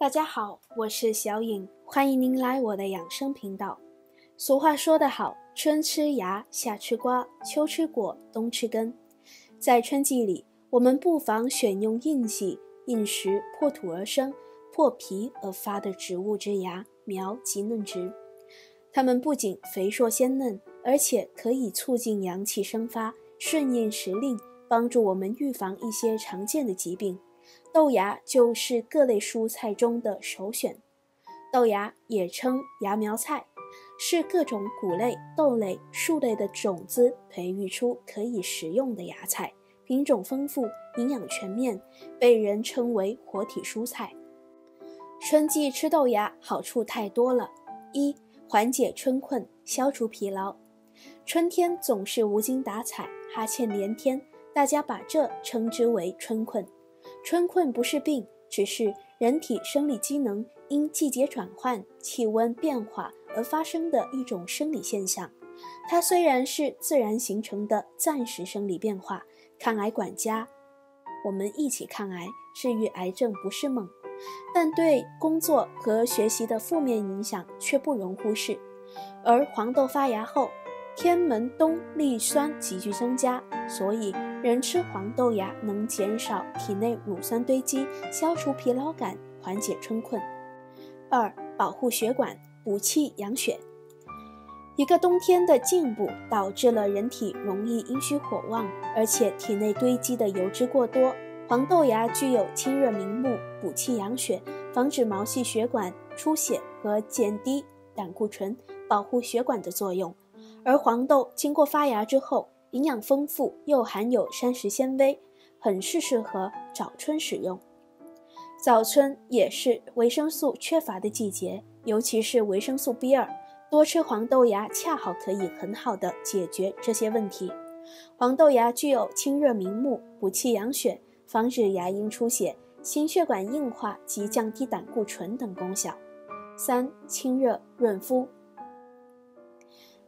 大家好，我是小颖，欢迎您来我的养生频道。俗话说得好，春吃芽，夏吃瓜，秋吃果，冬吃根。在春季里，我们不妨选用应季应时破土而生、破皮而发的植物之芽苗及嫩枝。它们不仅肥硕鲜嫩，而且可以促进阳气生发，顺应时令，帮助我们预防一些常见的疾病。豆芽就是各类蔬菜中的首选。豆芽也称芽苗菜，是各种谷类、豆类、树类的种子培育出可以食用的芽菜，品种丰富，营养全面，被人称为活体蔬菜。春季吃豆芽好处太多了：一、缓解春困，消除疲劳。春天总是无精打采，哈欠连天，大家把这称之为春困。春困不是病，只是人体生理机能因季节转换、气温变化而发生的一种生理现象。它虽然是自然形成的暂时生理变化，抗癌管家，我们一起抗癌，治愈癌症不是梦，但对工作和学习的负面影响却不容忽视。而黄豆发芽后，天门冬粒酸急剧增加，所以人吃黄豆芽能减少体内乳酸堆积，消除疲劳感，缓解春困。二、保护血管，补气养血。一个冬天的进补导致了人体容易阴虚火旺，而且体内堆积的油脂过多。黄豆芽具有清热明目、补气养血、防止毛细血管出血和减低胆固醇、保护血管的作用。而黄豆经过发芽之后，营养丰富，又含有膳食纤维，很是适合早春使用。早春也是维生素缺乏的季节，尤其是维生素 B 二，多吃黄豆芽恰好可以很好的解决这些问题。黄豆芽具有清热明目、补气养血、防止牙龈出血、心血管硬化及降低胆固醇等功效。三、清热润肤。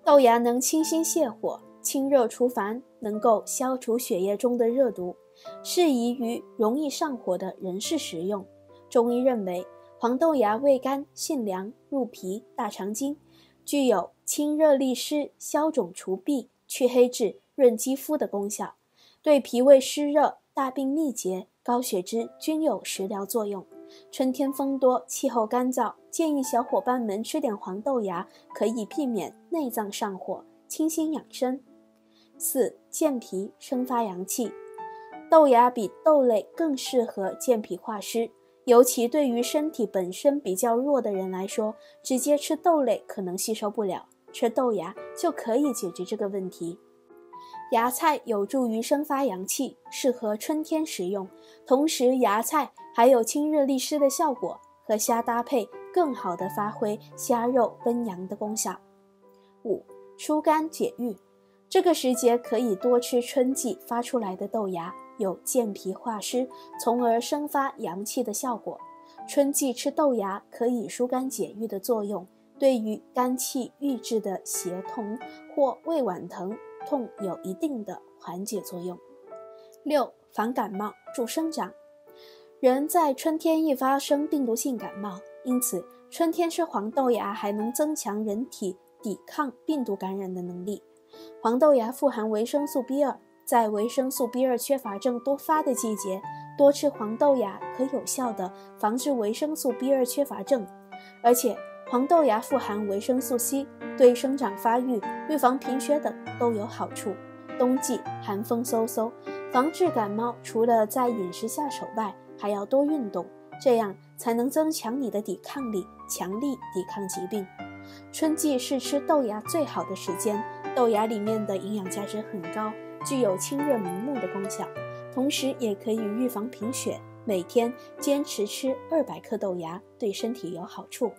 豆芽能清心泻火、清热除烦，能够消除血液中的热毒，适宜于容易上火的人士食用。中医认为，黄豆芽味甘性凉，入脾、大肠经，具有清热利湿、消肿除痹、去黑痣、润肌肤的功效，对脾胃湿热、大病秘结、高血脂均有食疗作用。春天风多，气候干燥，建议小伙伴们吃点黄豆芽，可以避免内脏上火，清心养生。四、健脾生发阳气，豆芽比豆类更适合健脾化湿，尤其对于身体本身比较弱的人来说，直接吃豆类可能吸收不了，吃豆芽就可以解决这个问题。芽菜有助于生发阳气，适合春天食用。同时，芽菜还有清热利湿的效果，和虾搭配，更好的发挥虾肉温阳的功效。五、疏肝解郁，这个时节可以多吃春季发出来的豆芽，有健脾化湿，从而生发阳气的效果。春季吃豆芽可以疏肝解郁的作用，对于肝气郁滞的胁痛或胃脘疼。痛有一定的缓解作用。六、防感冒助生长。人在春天易发生病毒性感冒，因此春天吃黄豆芽还能增强人体抵抗病毒感染的能力。黄豆芽富含维生素 B 二，在维生素 B 二缺乏症多发的季节，多吃黄豆芽可有效的防治维生素 B 二缺乏症，而且。黄豆芽富含维生素 C，对生长发育、预防贫血等都有好处。冬季寒风嗖嗖，防治感冒除了在饮食下手外，还要多运动，这样才能增强你的抵抗力，强力抵抗疾病。春季是吃豆芽最好的时间，豆芽里面的营养价值很高，具有清热明目的功效，同时也可以预防贫血。每天坚持吃二百克豆芽，对身体有好处。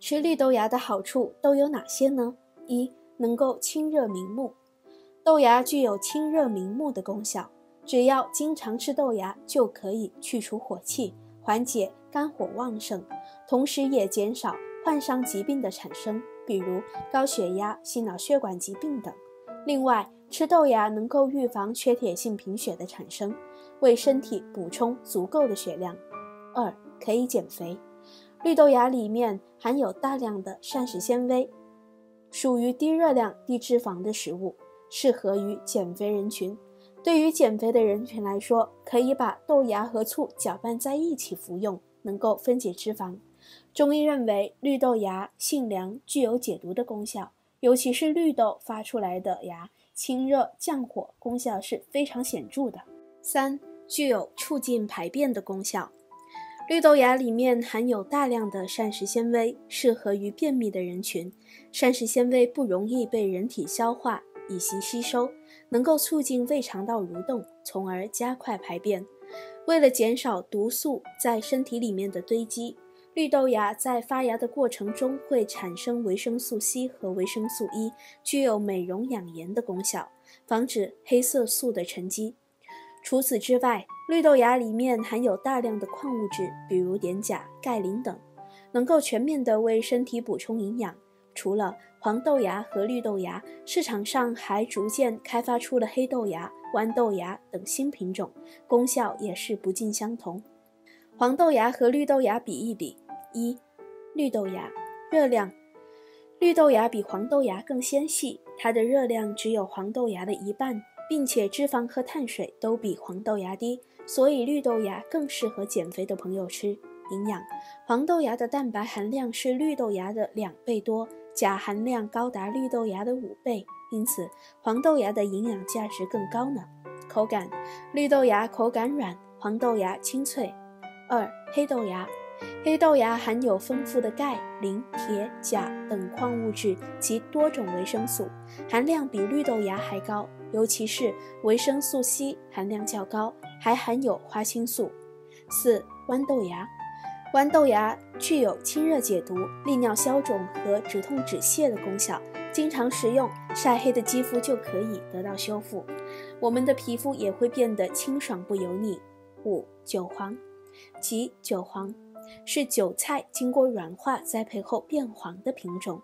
吃绿豆芽的好处都有哪些呢？一、能够清热明目。豆芽具有清热明目的功效，只要经常吃豆芽，就可以去除火气，缓解肝火旺盛，同时也减少患上疾病的产生，比如高血压、心脑血管疾病等。另外，吃豆芽能够预防缺铁性贫血的产生，为身体补充足够的血量。二、可以减肥。绿豆芽里面含有大量的膳食纤维，属于低热量、低脂肪的食物，适合于减肥人群。对于减肥的人群来说，可以把豆芽和醋搅拌在一起服用，能够分解脂肪。中医认为绿豆芽性凉，具有解毒的功效，尤其是绿豆发出来的芽，清热降火功效是非常显著的。三、具有促进排便的功效。绿豆芽里面含有大量的膳食纤维，适合于便秘的人群。膳食纤维不容易被人体消化以及吸收。能够促进胃肠道蠕动，从而加快排便。为了减少毒素在身体里面的堆积，绿豆芽在发芽的过程中会产生维生素 C 和维生素 E，具有美容养颜的功效，防止黑色素的沉积。除此之外，绿豆芽里面含有大量的矿物质，比如碘钾、钙、磷等，能够全面的为身体补充营养。除了黄豆芽和绿豆芽，市场上还逐渐开发出了黑豆芽、豌豆芽等新品种，功效也是不尽相同。黄豆芽和绿豆芽比一比：一、绿豆芽热量，绿豆芽比黄豆芽更纤细，它的热量只有黄豆芽的一半，并且脂肪和碳水都比黄豆芽低，所以绿豆芽更适合减肥的朋友吃。营养，黄豆芽的蛋白含量是绿豆芽的两倍多。钾含量高达绿豆芽的五倍，因此黄豆芽的营养价值更高呢。口感，绿豆芽口感软，黄豆芽清脆。二、黑豆芽，黑豆芽含有丰富的钙、磷、铁、钾等矿物质及多种维生素，含量比绿豆芽还高，尤其是维生素 C 含量较高，还含有花青素。四、豌豆芽。豌豆芽具有清热解毒、利尿消肿和止痛止泻的功效，经常食用，晒黑的肌肤就可以得到修复，我们的皮肤也会变得清爽不油腻。五、韭黄，即韭黄，是韭菜经过软化栽培后变黄的品种，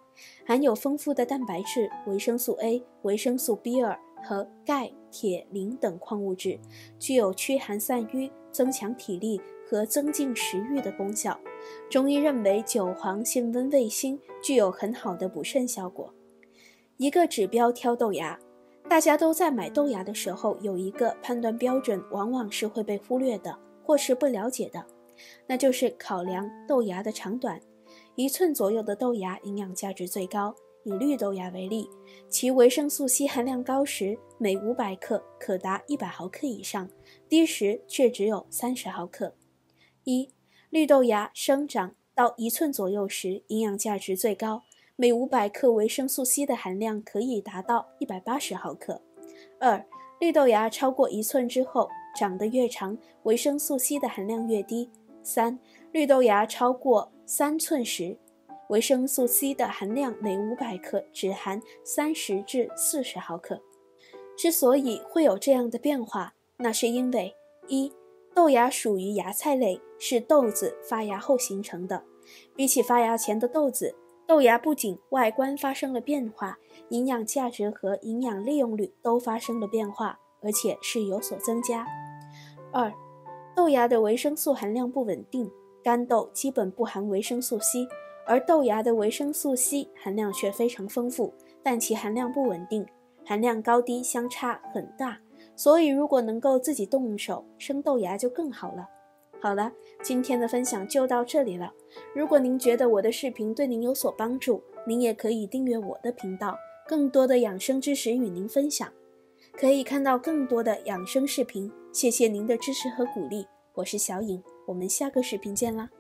含有丰富的蛋白质、维生素 A、维生素 B2 和钙、铁、磷等矿物质，具有驱寒散瘀、增强体力。和增进食欲的功效，中医认为韭黄性温味辛，具有很好的补肾效果。一个指标挑豆芽，大家都在买豆芽的时候有一个判断标准，往往是会被忽略的或是不了解的，那就是考量豆芽的长短。一寸左右的豆芽营养价值最高。以绿豆芽为例，其维生素 C 含量高时，每五百克可达一百毫克以上，低时却只有三十毫克。一绿豆芽生长到一寸左右时，营养价值最高，每五百克维生素 C 的含量可以达到一百八十毫克。二绿豆芽超过一寸之后，长得越长，维生素 C 的含量越低。三绿豆芽超过三寸时，维生素 C 的含量每五百克只含三十至四十毫克。之所以会有这样的变化，那是因为一。豆芽属于芽菜类，是豆子发芽后形成的。比起发芽前的豆子，豆芽不仅外观发生了变化，营养价值和营养利用率都发生了变化，而且是有所增加。二、豆芽的维生素含量不稳定，干豆基本不含维生素 C，而豆芽的维生素 C 含量却非常丰富，但其含量不稳定，含量高低相差很大。所以，如果能够自己动手生豆芽就更好了。好了，今天的分享就到这里了。如果您觉得我的视频对您有所帮助，您也可以订阅我的频道，更多的养生知识与您分享，可以看到更多的养生视频。谢谢您的支持和鼓励，我是小颖，我们下个视频见啦。